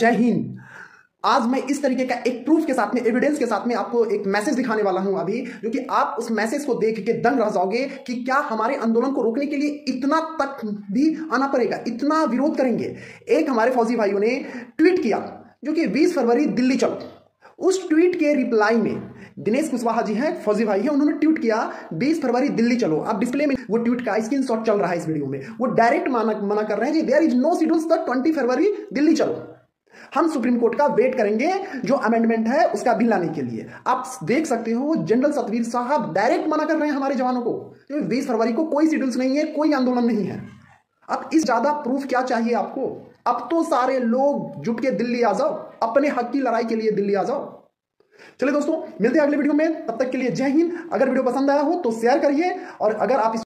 जय हिंद। आज मैं इस तरीके का एक प्रूफ के साथ में एविडेंस के साथ में आपको एक मैसेज दिखाने वाला हूँ अभी जो कि आप उस मैसेज को देख के दंग रह जाओगे कि क्या हमारे आंदोलन को रोकने के लिए इतना तक भी आना पड़ेगा, इतना विरोध करेंगे। एक हमारे फौजी भाइयों ने ट्वीट किया, जो कि 20 फरवरी दिल्ली चलो। उस ट्वीट के रिप्लाई में, दिनेश कुशवाहा जी हैं, फौजी भाई हैं, उन्होंने ट्वीट किया 20 फरवरी दिल्ली चलो। अब डिस्प्ले में वो ट्वीट का स्क्रीन शॉट चल रहा है इस वीडियो में। वो डायरेक्ट मना मना कर रहे हैं, जी देयर इज़ नो शेड्यूल्स तक ट्वेंटी फरवरी दिल्ली चलो। हम सुप्रीम कोर्ट का वेट करेंगे जो अमेंडमेंट है उसका बिल लाने के लिए। आप देख सकते हो, जनरल सतवीर साहब डायरेक्ट मना कर रहे हैं हमारे जवानों को। क्योंकि बीस फरवरी को कोई शेड्यूल्स नहीं है, कोई आंदोलन नहीं है। अब इस ज़्यादा प्रूफ क्या चाहिए आपको? अब तो सारे लोग जुट के दिल्ली आ जाओ, अपने हक की लड़ाई के लिए दिल्ली आ जाओ। चलिए दोस्तों, मिलते हैं अगले वीडियो में, तब तक के लिए जय हिंद। अगर वीडियो पसंद आया हो तो शेयर करिए, और अगर आप